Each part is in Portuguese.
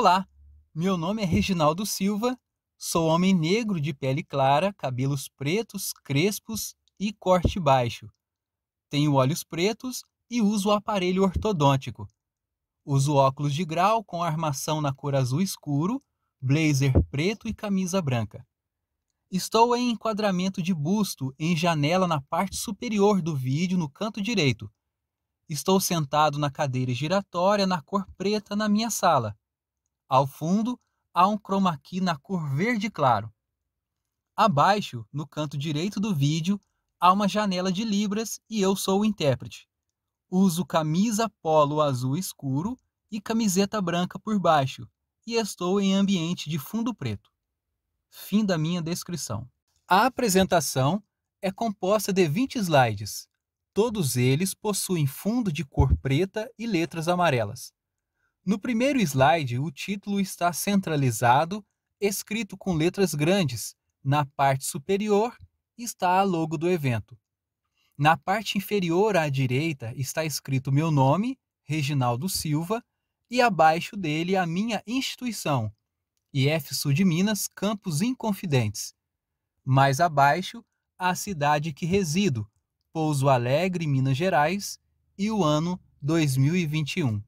Olá, meu nome é Reginaldo Silva, sou homem negro de pele clara, cabelos pretos, crespos e corte baixo. Tenho olhos pretos e uso aparelho ortodôntico. Uso óculos de grau com armação na cor azul escuro, blazer preto e camisa branca. Estou em enquadramento de busto em janela na parte superior do vídeo no canto direito. Estou sentado na cadeira giratória na cor preta na minha sala. Ao fundo, há um chroma key na cor verde claro. Abaixo, no canto direito do vídeo, há uma janela de libras e eu sou o intérprete. Uso camisa polo azul escuro e camiseta branca por baixo e estou em ambiente de fundo preto. Fim da minha descrição. A apresentação é composta de 20 slides. Todos eles possuem fundo de cor preta e letras amarelas. No primeiro slide, o título está centralizado, escrito com letras grandes. Na parte superior está a logo do evento. Na parte inferior à direita está escrito meu nome, Reginaldo Silva, e abaixo dele a minha instituição, IF Sul de Minas, Campos Inconfidentes. Mais abaixo, a cidade que resido, Pouso Alegre, Minas Gerais, e o ano 2021.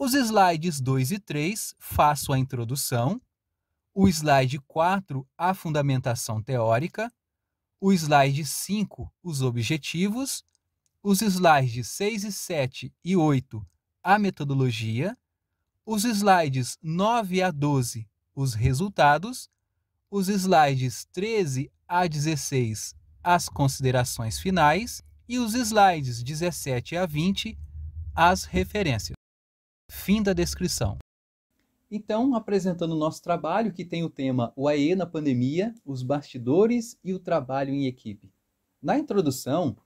Os slides 2 e 3 faço a introdução, o slide 4 a fundamentação teórica, o slide 5 os objetivos, os slides 6 e 7 e 8 a metodologia, os slides 9 a 12 os resultados, os slides 13 a 16, as considerações finais, e os slides 17 a 20, as referências. Fim da descrição. Então, apresentando o nosso trabalho, que tem o tema O AE na pandemia, os bastidores e o trabalho em equipe. Na introdução,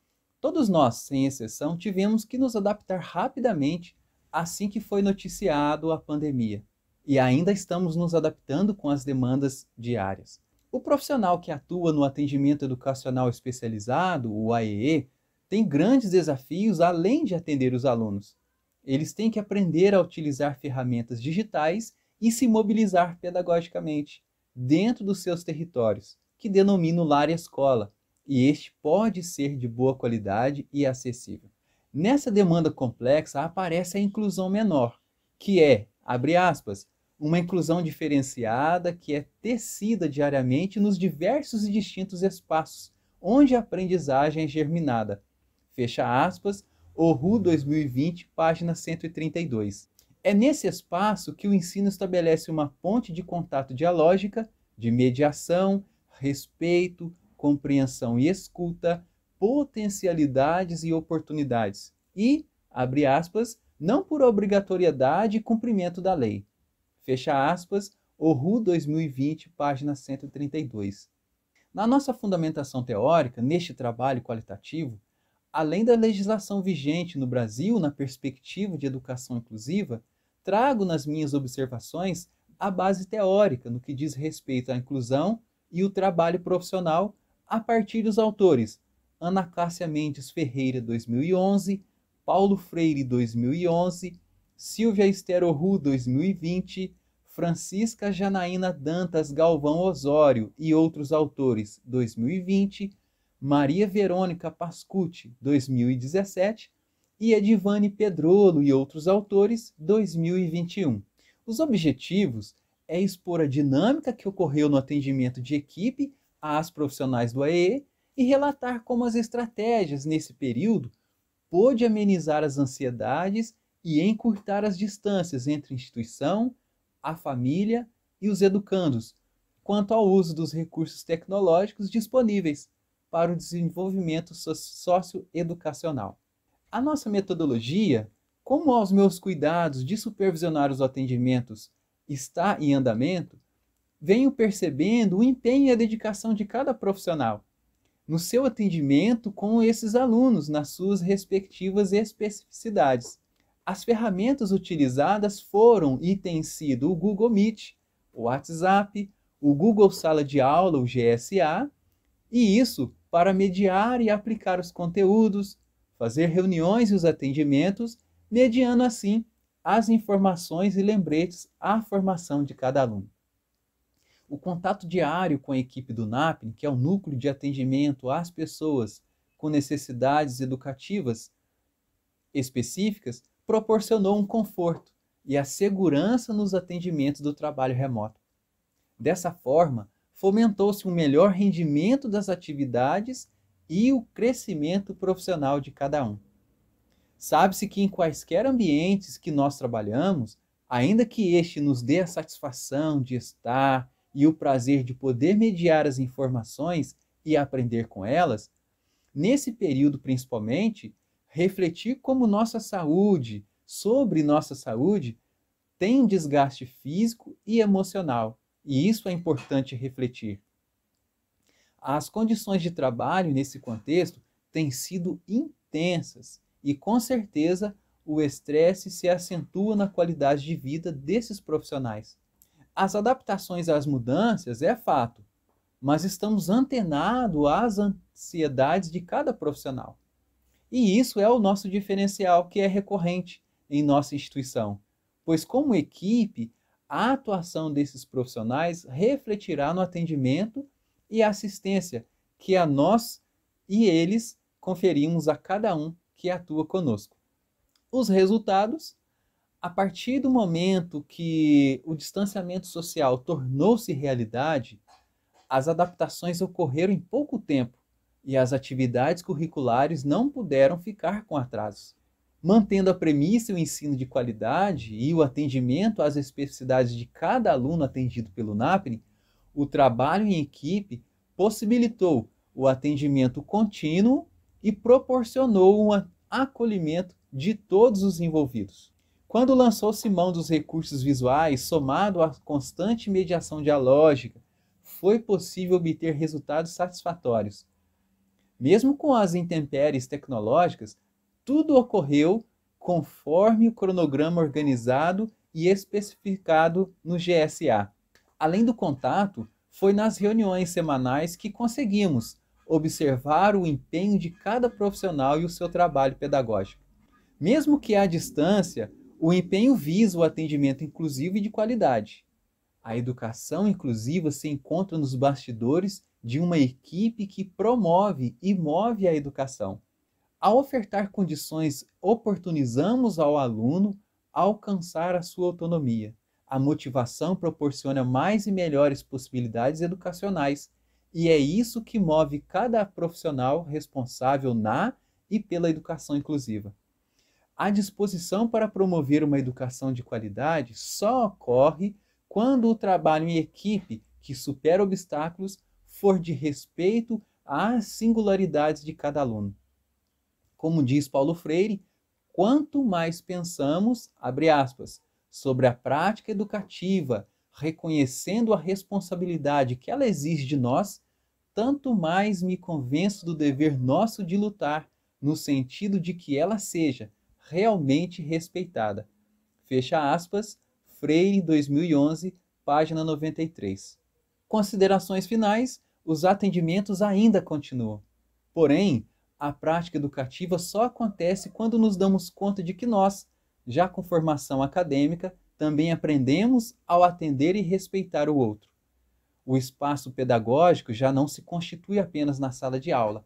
todos nós, sem exceção, tivemos que nos adaptar rapidamente assim que foi noticiado a pandemia e ainda estamos nos adaptando com as demandas diárias. O profissional que atua no atendimento educacional especializado, o AEE, tem grandes desafios além de atender os alunos. Eles têm que aprender a utilizar ferramentas digitais e se mobilizar pedagogicamente dentro dos seus territórios, que denomina o lar e escola, e este pode ser de boa qualidade e acessível. Nessa demanda complexa aparece a inclusão menor, que é, abre aspas, uma inclusão diferenciada que é tecida diariamente nos diversos e distintos espaços onde a aprendizagem é germinada. Fecha aspas, ORU 2020, página 132. É nesse espaço que o ensino estabelece uma ponte de contato dialógica, de mediação, respeito, compreensão e escuta, potencialidades e oportunidades, e, abre aspas, não por obrigatoriedade e cumprimento da lei, Fecha aspas, ORU 2020, página 132. Na nossa fundamentação teórica, neste trabalho qualitativo, além da legislação vigente no Brasil na perspectiva de educação inclusiva, trago nas minhas observações a base teórica no que diz respeito à inclusão e o trabalho profissional a partir dos autores Ana Cássia Mendes Ferreira, 2011, Paulo Freire, 2011, Silvia Esther Oru, 2020, Francisca Janaína Dantas Galvão Osório e outros autores, 2020, Maria Verônica Pascucci, 2017, e Edivane Pedrolo e outros autores, 2021. Os objetivos é expor a dinâmica que ocorreu no atendimento de equipe às profissionais do AE e relatar como as estratégias nesse período pôde amenizar as ansiedades e encurtar as distâncias entre instituição, a família e os educandos quanto ao uso dos recursos tecnológicos disponíveis para o desenvolvimento socioeducacional. A nossa metodologia, como aos meus cuidados de supervisionar os atendimentos está em andamento, venho percebendo o empenho e a dedicação de cada profissional no seu atendimento com esses alunos nas suas respectivas especificidades. As ferramentas utilizadas foram e têm sido o Google Meet, o WhatsApp, o Google Sala de Aula, o GSA, e isso para mediar e aplicar os conteúdos, fazer reuniões e os atendimentos, mediando assim as informações e lembretes à formação de cada aluno. O contato diário com a equipe do NAPN, que é o núcleo de atendimento às pessoas com necessidades educativas específicas, proporcionou um conforto e a segurança nos atendimentos do trabalho remoto. Dessa forma, fomentou-se um melhor rendimento das atividades e o crescimento profissional de cada um. Sabe-se que em quaisquer ambientes que nós trabalhamos, ainda que este nos dê a satisfação de estar e o prazer de poder mediar as informações e aprender com elas, nesse período principalmente, refletir como nossa saúde, sobre nossa saúde, tem um desgaste físico e emocional, e isso é importante refletir. As condições de trabalho nesse contexto têm sido intensas e, com certeza, o estresse se acentua na qualidade de vida desses profissionais. As adaptações às mudanças é fato, mas estamos antenados às ansiedades de cada profissional. E isso é o nosso diferencial que é recorrente em nossa instituição, pois, como equipe, a atuação desses profissionais refletirá no atendimento e assistência que a nós e eles conferimos a cada um que atua conosco. Os resultados a partir do momento que o distanciamento social tornou-se realidade, as adaptações ocorreram em pouco tempo e as atividades curriculares não puderam ficar com atrasos. Mantendo a premissa e o ensino de qualidade e o atendimento às especificidades de cada aluno atendido pelo NAPNE, o trabalho em equipe possibilitou o atendimento contínuo e proporcionou um acolhimento de todos os envolvidos. Quando lançou-se mão dos recursos visuais, somado à constante mediação dialógica, foi possível obter resultados satisfatórios. Mesmo com as intempéries tecnológicas, tudo ocorreu conforme o cronograma organizado e especificado no GSA. Além do contato, foi nas reuniões semanais que conseguimos observar o empenho de cada profissional e o seu trabalho pedagógico. Mesmo que à distância, o empenho visa o atendimento inclusivo e de qualidade. A educação inclusiva se encontra nos bastidores de uma equipe que promove e move a educação. Ao ofertar condições, oportunizamos ao aluno alcançar a sua autonomia. A motivação proporciona mais e melhores possibilidades educacionais, e é isso que move cada profissional responsável na e pela educação inclusiva. A disposição para promover uma educação de qualidade só ocorre quando o trabalho em equipe que supera obstáculos for de respeito às singularidades de cada aluno. Como diz Paulo Freire, quanto mais pensamos, abre aspas, sobre a prática educativa, reconhecendo a responsabilidade que ela exige de nós, tanto mais me convenço do dever nosso de lutar, no sentido de que ela seja, realmente respeitada. Fecha aspas, Freire 2011, página 93. Considerações finais: os atendimentos ainda continuam. Porém, a prática educativa só acontece quando nos damos conta de que nós, já com formação acadêmica, também aprendemos ao atender e respeitar o outro. O espaço pedagógico já não se constitui apenas na sala de aula.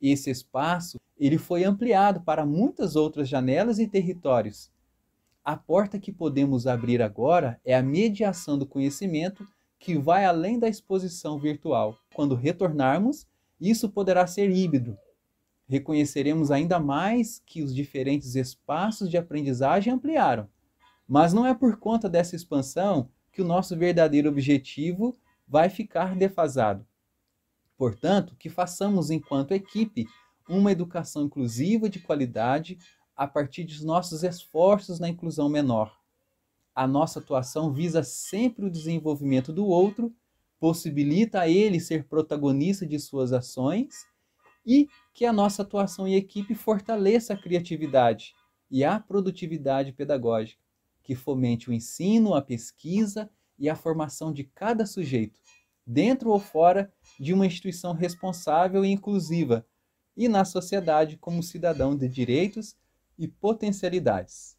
Esse espaço ele foi ampliado para muitas outras janelas e territórios. A porta que podemos abrir agora é a mediação do conhecimento que vai além da exposição virtual. Quando retornarmos, isso poderá ser híbrido. Reconheceremos ainda mais que os diferentes espaços de aprendizagem ampliaram. Mas não é por conta dessa expansão que o nosso verdadeiro objetivo vai ficar defasado. Portanto, que façamos enquanto equipe uma educação inclusiva de qualidade a partir dos nossos esforços na inclusão menor. A nossa atuação visa sempre o desenvolvimento do outro, possibilita a ele ser protagonista de suas ações e que a nossa atuação em equipe fortaleça a criatividade e a produtividade pedagógica, que fomente o ensino, a pesquisa e a formação de cada sujeito, dentro ou fora de uma instituição responsável e inclusiva, e na sociedade como cidadão de direitos e potencialidades.